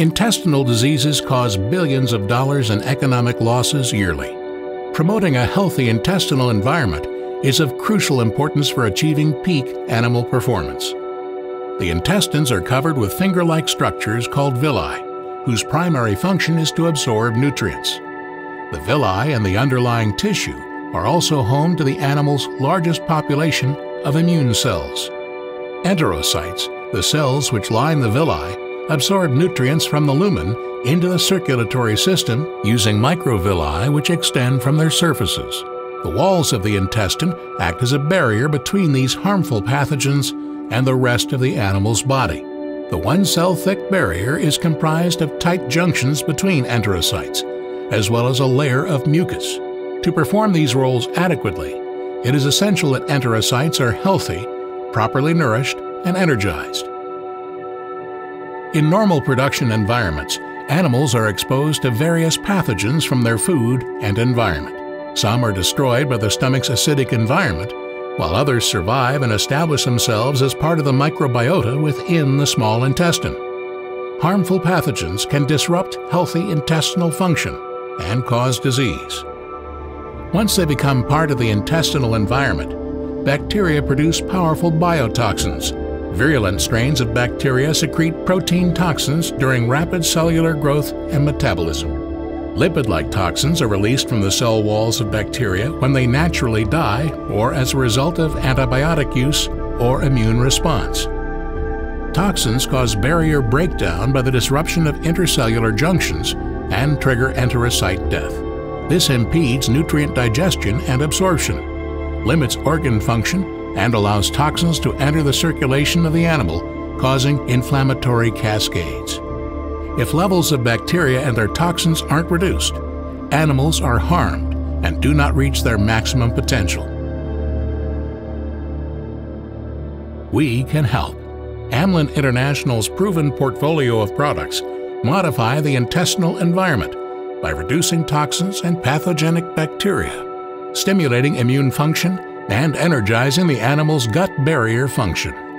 Intestinal diseases cause billions of dollars in economic losses yearly. Promoting a healthy intestinal environment is of crucial importance for achieving peak animal performance. The intestines are covered with finger like structures called villi, whose primary function is to absorb nutrients. The villi and the underlying tissue are also home to the animal's largest population of immune cells. Enterocytes, the cells which line the villi, absorb nutrients from the lumen into the circulatory system using microvilli which extend from their surfaces. The walls of the intestine act as a barrier between these harmful pathogens and the rest of the animal's body. The one cell thick barrier is comprised of tight junctions between enterocytes, as well as a layer of mucus. To perform these roles adequately, it is essential that enterocytes are healthy, properly nourished, and energized. In normal production environments, animals are exposed to various pathogens from their food and environment. Some are destroyed by the stomach's acidic environment, while others survive and establish themselves as part of the microbiota within the small intestine. Harmful pathogens can disrupt healthy intestinal function and cause disease. Once they become part of the intestinal environment, bacteria produce powerful biotoxins. Virulent strains of bacteria secrete protein toxins during rapid cellular growth and metabolism. Lipid like toxins are released from the cell walls of bacteria when they naturally die or as a result of antibiotic use or immune response. Toxins cause barrier breakdown by the disruption of intercellular junctions and trigger enterocyte death. This impedes nutrient digestion and absorption, limits organ function, and allows toxins to enter the circulation of the animal, causing inflammatory cascades. If levels of bacteria and their toxins aren't reduced, animals are harmed and do not reach their maximum potential. We can help. Amlan International's proven portfolio of products modify the intestinal environment by reducing toxins and pathogenic bacteria, stimulating immune function, and energizing the animal's gut barrier function.